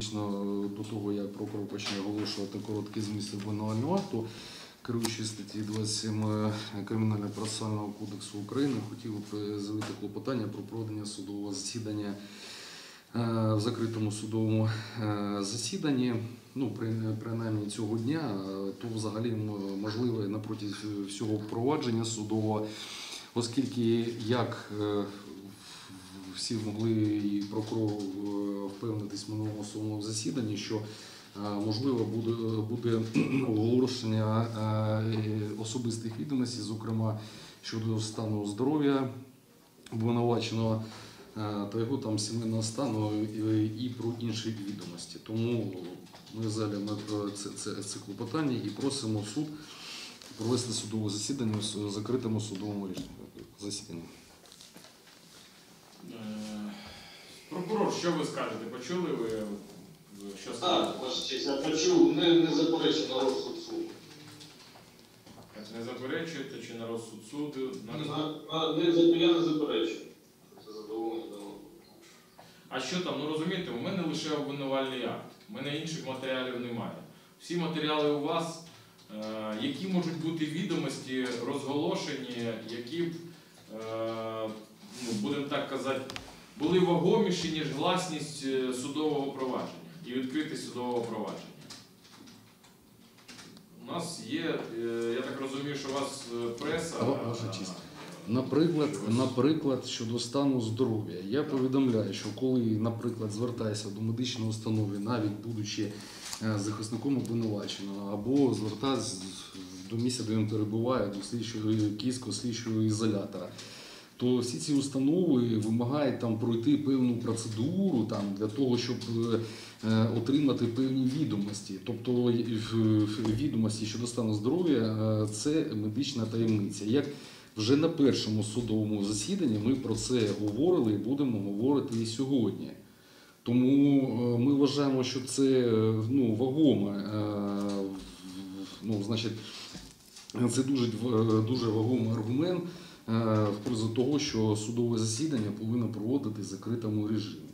До того, як прокурор почне оголошувати короткий зміст обвинувального акту, керуючи статті 27 Кримінального процесуального кодексу України, хотів би заявити клопотання про проведення судового засідання е, в закритому судовому е, засіданні. Ну, принаймні цього дня, е, то взагалі можливе на всього провадження судового, оскільки як е, всі могли і прокурор е, впевнитись в минулому судовому засіданні, що е, можливо буде, буде оголошення е, особистих відомостей, зокрема щодо стану здоров'я обвинуваченого е, та його там сімейного стану і, про інші відомості. Тому ми е, це, це, це клопотання і просимо суд провести судове засідання в закритому судовому засіданні. Прокурор, що ви скажете? Почули ви, е, що скажете? Так, ваша честь, я почув, не, не заперечую на розсуд суду. Не заперечуєте чи на розсуд суду? На- На- на- Не, за- я не заперечую. Це задоволення дано. А що там? Ну розумієте, у мене лише обвинувальний акт. У мене інших матеріалів немає. Всі матеріали у вас, е, які можуть бути відомості розголошені, які б, е, ну, будемо так казати, були вагоміші, ніж гласність е, судового провадження і відкритість судового провадження. У нас є, е, я так розумію, що у вас е, преса. Наприклад, наприклад, щодо стану здоров'я, я повідомляю, що коли, наприклад, звертаєшся до медичної установи, навіть будучи захисником обвинуваченого, або звертатися до місця, де він перебуває, до слідчого київського слідчого ізолятора, то всі ці установи вимагають там пройти певну процедуру там для того, щоб е, е, отримати певні відомості. Тобто е, відомості щодо стану здоров'я це медична таємниця. Як вже на першому судовому засіданні ми про це говорили і будемо говорити і сьогодні. Тому ми вважаємо, що це ну, вагоме, ну, значить, це дуже, дуже вагомий аргумент в пользу того, що судове засідання повинно проводити в закритому режимі.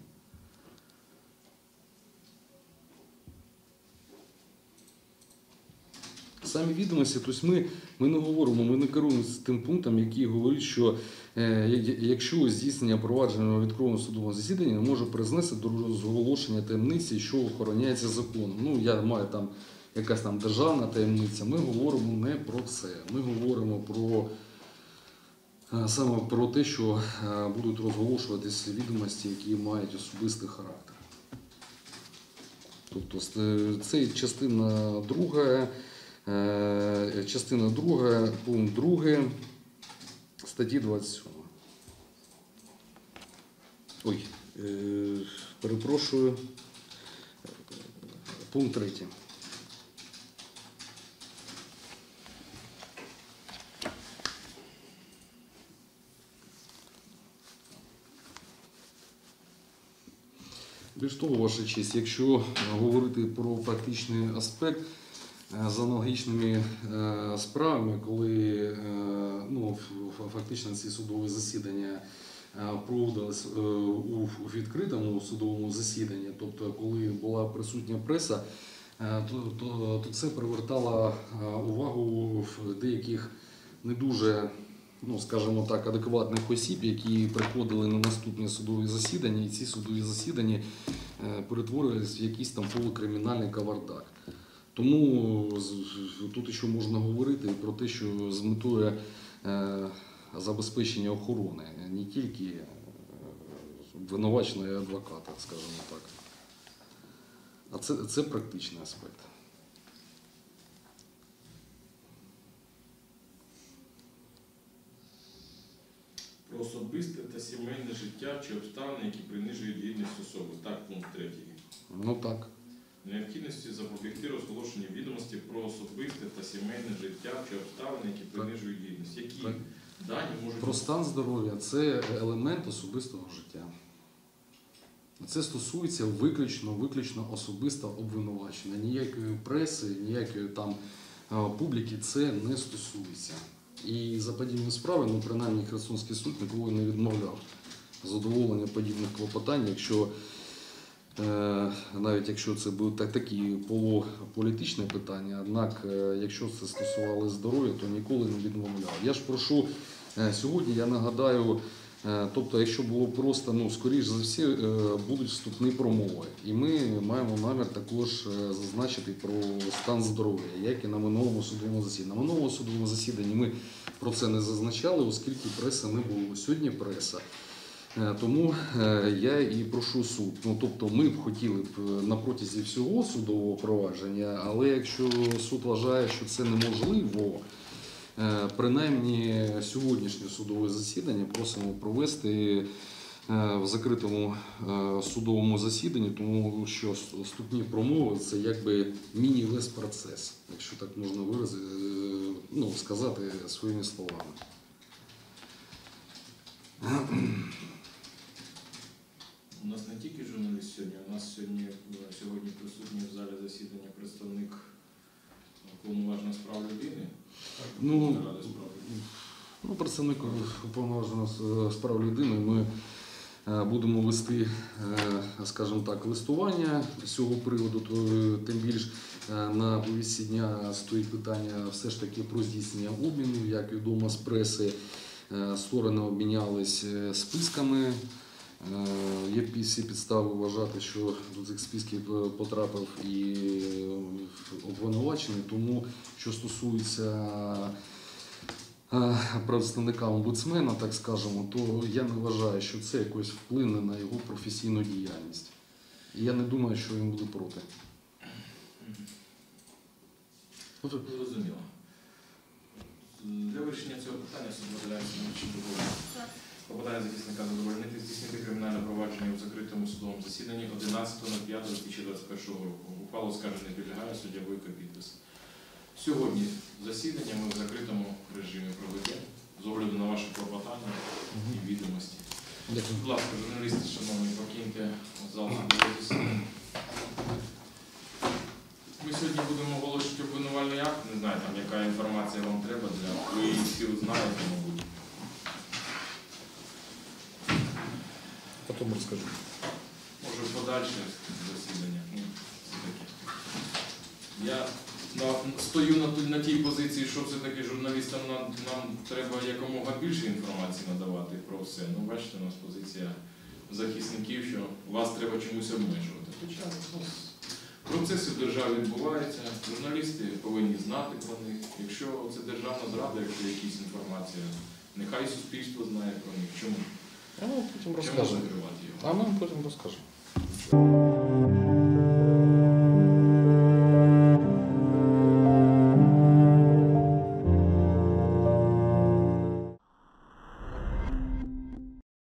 Самі відомості, тобто ми, ми не говоримо, ми не керуємося тим пунктом, який говорить, що е, якщо здійснення провадження відкритого судового засідання може призвести до розголошення таємниці, що охороняється законом. Ну, я маю там якась там державна таємниця. Ми говоримо не про це. Ми говоримо про е, саме про те, що е, будуть розголошуватися відомості, які мають особистий характер. Тобто це частина друга, е, частина друга, пункт 2 статті 27. Ой, е, перепрошую. Пункт 3. Більш того, ваша честь, якщо е, говорити про практичний аспект е, з аналогічними е, справами, коли ну, фактично ці судові засідання проводились у відкритому судовому засіданні, тобто коли була присутня преса, то, то, то це привертало увагу в деяких не дуже ну, скажімо так, адекватних осіб, які приходили на наступні судові засідання, і ці судові засідання е, перетворювалися в якийсь там полукримінальний кавардак. Тому тут ще можна говорити про те, що з метою е, забезпечення охорони не тільки е, обвинуваченого адвоката, скажімо так. А це, це практичний аспект. Про особисте та сімейне життя чи обставини, які принижують гідність особи. Так, пункт третій. Ну так. Необхідності запобігти розголошенню відомості про особисте та сімейне життя чи обставини, які принижують гідність. Які Так. дані можуть Про стан здоров'я це елемент особистого життя. Це стосується виключно, виключно особисто обвинувачення. Ніякої преси, ніякої там е, публіки це не стосується. І за подібні справи, ну принаймні Херсонський суд ніколи не відмовляв задоволення подібних клопотань, якщо Е, навіть якщо це були такі полуполітичні питання, однак, е, якщо це стосувалося здоров'я, то ніколи не відмовляв. Я ж прошу е, сьогодні, я нагадаю, тобто, якщо було просто, ну, скоріш за все, е, будуть вступні промови. І ми маємо намір також е, зазначити про стан здоров'я, як і на минулому судовому засіданні. На минулому судовому засіданні ми про це не зазначали, оскільки преси не було. Сьогодні преса. Е, Тому е, я і прошу суд. Ну тобто, ми б хотіли б е, на протязі всього судового провадження, але якщо суд вважає, що це неможливо, е, принаймні сьогоднішнє судове засідання просимо провести е, в закритому е, судовому засіданні, тому що вступні промови це якби міні-лес процес, якщо так можна е, ну, сказати своїми словами. У нас не тільки журналіст сьогодні, у нас сьогодні, е, сьогодні присутній в залі засідання представник повноважної справ людини. Ну, справ. Ну, представник уповноваженого з- з прав людини ми е, будемо вести, е, скажімо так, листування з цього приводу, то е, тим більш е, на повістці дня стоїть питання все ж таки про здійснення обміну. Як відомо з преси, е, сторони обмінялись е, списками. Е, Є всі підстави вважати, що до цих списків е, потрапив і е, обвинувачений. Тому що стосується представника омбудсмена, так скажемо, то я не вважаю, що це якось вплине на його професійну діяльність. І я не думаю, що він буде проти. Зрозуміло. Для вирішення цього питання суд видаляється на чи Попадання захисника задовольнити здійснити кримінальне провадження у закритому судовому засіданні 11.05.2021 року. Ухвалу не підлягає суддєвий підпис. Сьогодні засідання ми в закритому режимі проведемо з огляду на ваші клопотання і відомості. Будь ласка, журналісти, шановні, покиньте зал судового засідання. Ми сьогодні будемо оголошувати обвинувальний акт. Не знаю, там яка інформація вам треба для. Ви всі знаєте, Потім розкажу. Може подальше засідання. Я на, стою на, на тій позиції, що все-таки журналістам нам, нам треба якомога більше інформації надавати про все. Ну, бачите, у нас позиція захисників, що вас треба чомусь обмежувати. Хоча процеси в державі відбуваються, журналісти повинні знати про них. Якщо це державна зрада, якщо якісь інформація, нехай суспільство знає про них. Чому? А ми потім Чому розкажемо. А ми потім розкажемо.